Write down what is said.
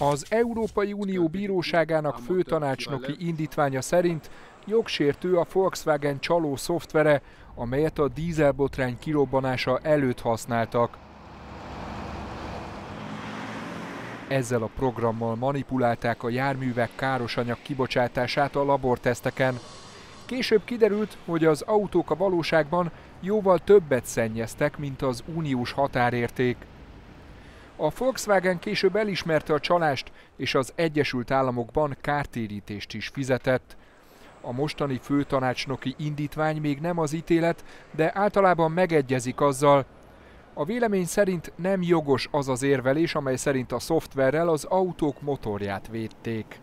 Az Európai Unió Bíróságának főtanácsnoki indítványa szerint jogsértő a Volkswagen csaló szoftvere, amelyet a dízelbotrány kirobbanása előtt használtak. Ezzel a programmal manipulálták a járművek károsanyag kibocsátását a laborteszteken. Később kiderült, hogy az autók a valóságban jóval többet szennyeztek, mint az uniós határérték. A Volkswagen később elismerte a csalást, és az Egyesült Államokban kártérítést is fizetett. A mostani főtanácsnoki indítvány még nem az ítélet, de általában megegyezik azzal. A vélemény szerint nem jogos az az érvelés, amely szerint a szoftverrel az autók motorját védték.